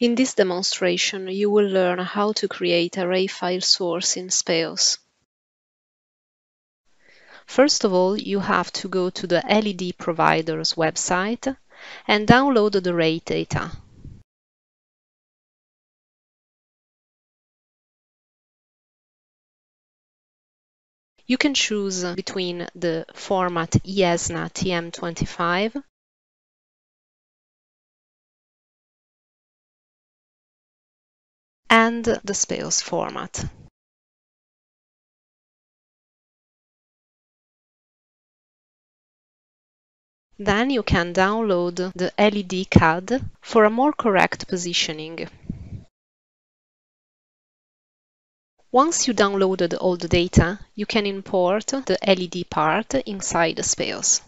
In this demonstration, you will learn how to create a ray file source in Speos. First of all, you have to go to the LED provider's website and download the ray data. You can choose between the format ESNA TM25 and the Speos format. Then you can download the LED CAD for a more correct positioning. Once you downloaded all the data, you can import the LED part inside Speos.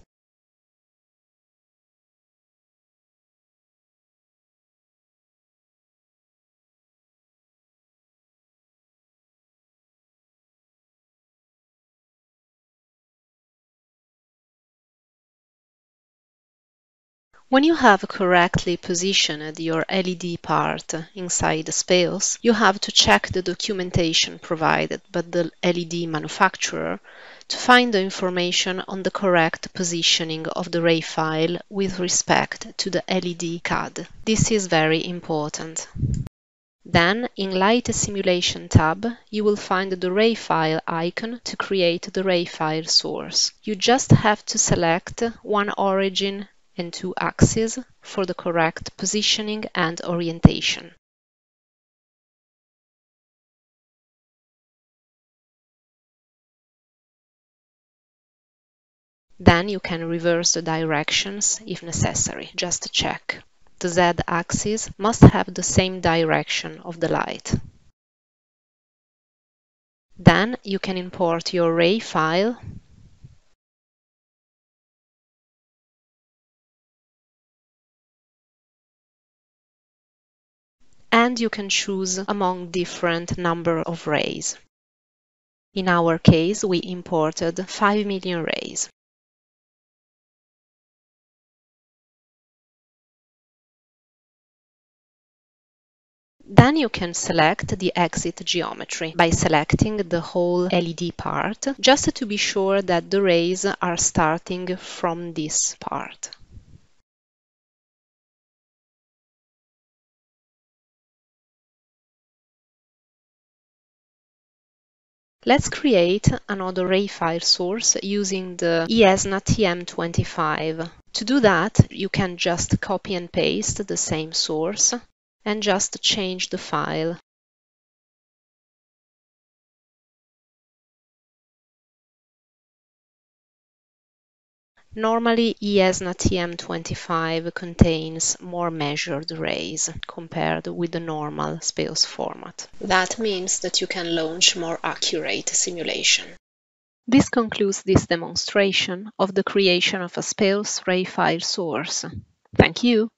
When you have correctly positioned your LED part inside Speos, you have to check the documentation provided by the LED manufacturer to find the information on the correct positioning of the ray file with respect to the LED CAD. This is very important. Then, in Light Simulation tab, you will find the ray file icon to create the ray file source. You just have to select one origin and two axes for the correct positioning and orientation. Then you can reverse the directions if necessary. Just check. The z-axis must have the same direction of the light. Then you can import your ray file and you can choose among different number of rays. In our case, we imported 5 million rays. Then you can select the exit geometry by selecting the whole LED part, just to be sure that the rays are starting from this part. Let's create another ray file source using the ESNA TM25. To do that, you can just copy and paste the same source and just change the file. Normally, ESNA TM25 contains more measured rays compared with the normal Speos format. That means that you can launch more accurate simulation. This concludes this demonstration of the creation of a Speos ray file source. Thank you!